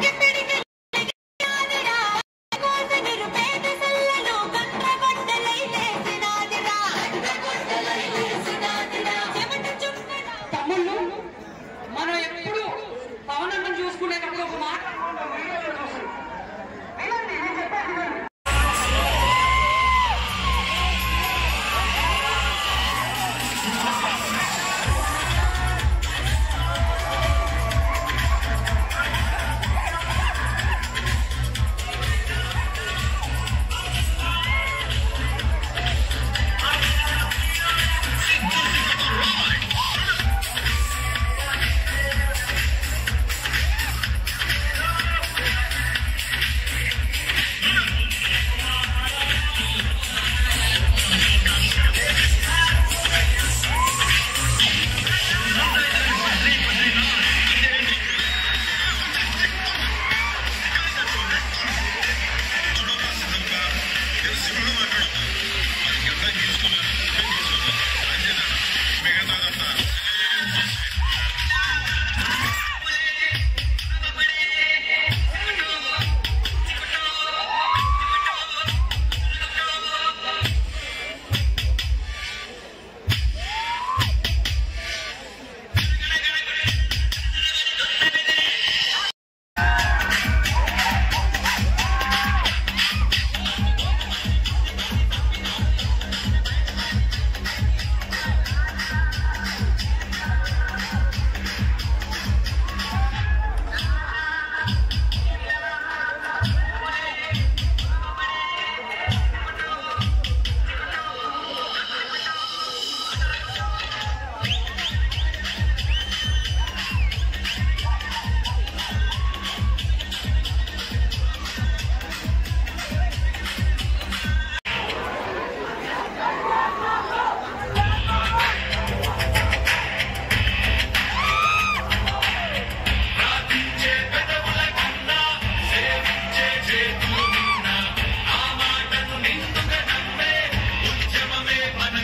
Get Bye.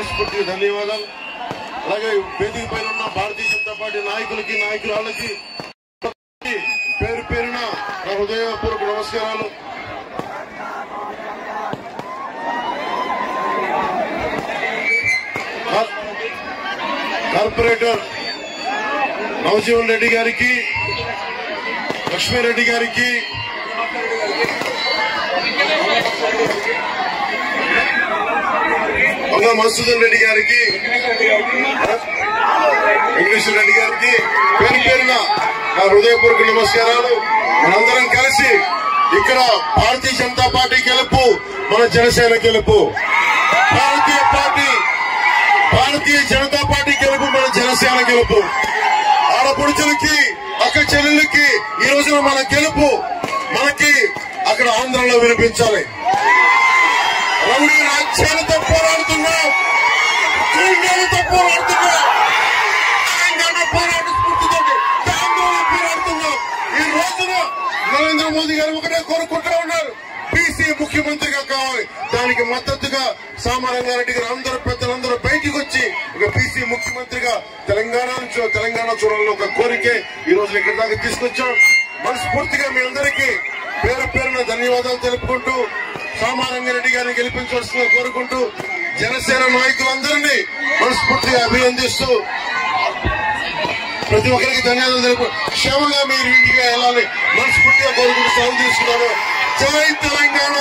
మనస్ఫూర్తిగా ధన్యవాదాలు. అలాగే వేదిక పైన ఉన్న భారతీయ జనతా పార్టీ నాయకులకి నాయకురాలకి పేరు పేరున నా హృదయపూర్వక నమస్కారాలు. కార్పొరేటర్ నవజీవన్ రెడ్డి గారికి లక్ష్మీరెడ్డి గారికి వంగ మధుసూదన్ రెడ్డి గారికి వెంకటేశ్వర రెడ్డి గారికి పేరు పేరున నా హృదయపూర్వక నమస్కారాలు. మనందరం కలిసి ఇక్కడ భారతీయ జనతా పార్టీ గెలుపు మన జనసేన గెలుపు. భారతీయ పార్టీ భారతీయ జనతా పార్టీ గెలుపు మన జనసేన గెలుపు. ఆడపడుచులకి అక్క చెల్లెళ్ళకి ఈ రోజున మన గెలుపు మనకి అక్కడ ఆంధ్రలో వినిపించాలి. లక్ష్యాలతో రాజ్యాలతో పోరాడుతున్నాం గూండాలతో పోరాడుతున్నాం. తెలంగాణ పోరాట స్ఫూర్తితోటి ఆందోళన పోరాడుతున్నాం. ఈ రోజున నరేంద్ర మోదీ గారు ఒకటే కోరుకుంటూ ఉన్నారు. బీసీ ముఖ్యమంత్రిగా కావాలి. దానికి మద్దతుగా సామారంగారెడ్డి గారు అందరూ పెద్దలందరూ బయటికి వచ్చి ఒక బీసీ ముఖ్యమంత్రిగా తెలంగాణ తెలంగాణ చూడాలని ఒక కోరికే ఈ రోజు ఇక్కడ దాకా తీసుకొచ్చాం. మనస్ఫూర్తిగా మీ అందరికీ పేరు పేరున ధన్యవాదాలు తెలుపుకుంటూ సామారంగారెడ్డి గారిని గెలిపించవలసిందిగా కోరుకుంటూ జనసేన నాయకులందరినీ మనస్ఫూర్తిగా అభినందిస్తూ ప్రతి ఒక్కరికి ధన్యవాదాలు తెలుపు క్షేమంగా మీరు ఇంటికి వెళ్ళాలి మనస్ఫూర్తిగా కోరుకుంటూ సెలవు తీసుకున్నాను. జై తెలంగాణ!